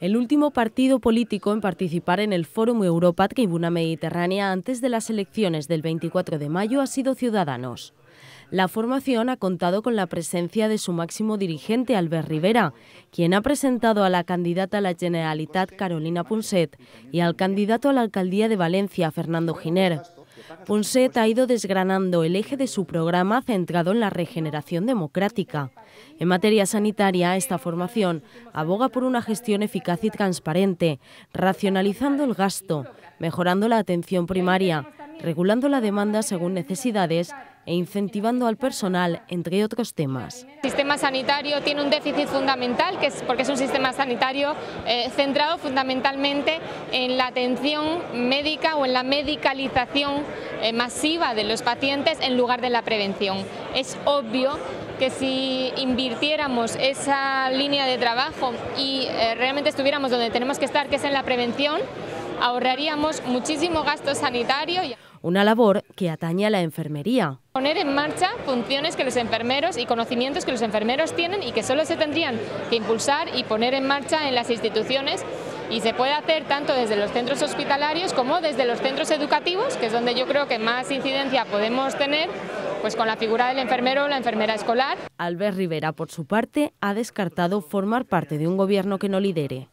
el último partido político en participar en el Fórum Europa Tribuna Mediterránea antes de las elecciones del 24 de mayo ha sido Ciudadanos. La formación ha contado con la presencia de su máximo dirigente, Albert Rivera, quien ha presentado a la candidata a la Generalitat, Carolina Punset, y al candidato a la alcaldía de Valencia, Fernando Giner. Punset ha ido desgranando el eje de su programa centrado en la regeneración democrática. En materia sanitaria, esta formación aboga por una gestión eficaz y transparente, racionalizando el gasto, mejorando la atención primaria, regulando la demanda según necesidades e incentivando al personal, entre otros temas. El sistema sanitario tiene un déficit fundamental, que es porque es un sistema sanitario eh, centrado fundamentalmente en la atención médica o en la medicalización eh, masiva de los pacientes en lugar de la prevención. Es obvio que si invirtiéramos esa línea de trabajo y eh, realmente estuviéramos donde tenemos que estar, que es en la prevención, ahorraríamos muchísimo gasto sanitario. Una labor que atañe a la enfermería. Poner en marcha funciones que los enfermeros y conocimientos que los enfermeros tienen y que solo se tendrían que impulsar y poner en marcha en las instituciones y se puede hacer tanto desde los centros hospitalarios como desde los centros educativos, que es donde yo creo que más incidencia podemos tener pues con la figura del enfermero o la enfermera escolar. Albert Rivera, por su parte, ha descartado formar parte de un gobierno que no lidere.